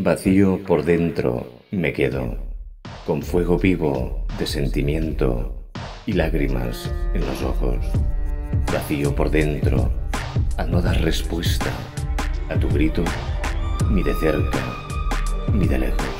Vacío por dentro me quedo, con fuego vivo de sentimiento y lágrimas en los ojos. Vacío por dentro, a no dar respuesta a tu grito, ni de cerca, ni de lejos.